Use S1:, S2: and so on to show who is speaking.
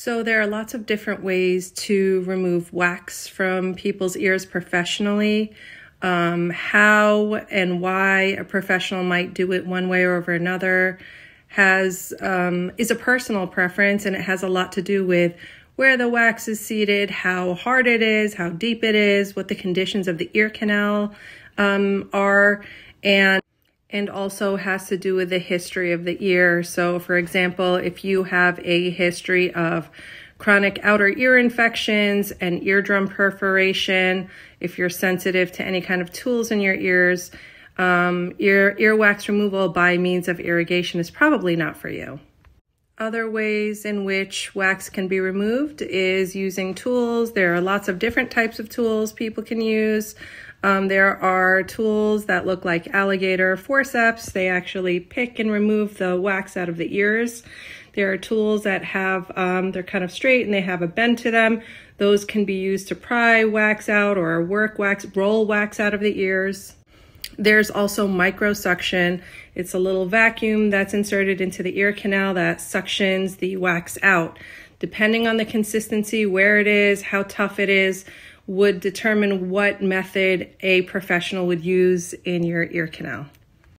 S1: So, there are lots of different ways to remove wax from people's ears professionally. Um, how and why a professional might do it one way or over another has um, is a personal preference, and it has a lot to do with where the wax is seated, how hard it is, how deep it is, what the conditions of the ear canal um, are, and and also has to do with the history of the ear. So, for example, if you have a history of chronic outer ear infections and eardrum perforation, if you're sensitive to any kind of tools in your ears, um, ear earwax removal by means of irrigation is probably not for you. Other ways in which wax can be removed is using tools. There are lots of different types of tools people can use. Um, there are tools that look like alligator forceps. They actually pick and remove the wax out of the ears. There are tools that have, um, they're kind of straight and they have a bend to them. Those can be used to pry wax out or work wax, roll wax out of the ears. There's also microsuction. It's a little vacuum that's inserted into the ear canal that suctions the wax out. Depending on the consistency, where it is, how tough it is, would determine what method a professional would use in your ear canal.